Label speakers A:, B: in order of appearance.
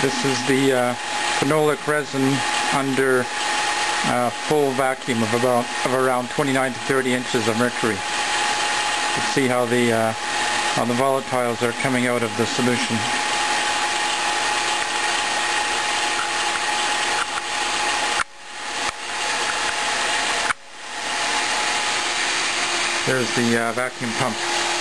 A: This is the uh, phenolic resin under uh, full vacuum of about of around 29 to 30 inches of mercury. You see how the uh, how the volatiles are coming out of the solution. There's the uh, vacuum pump.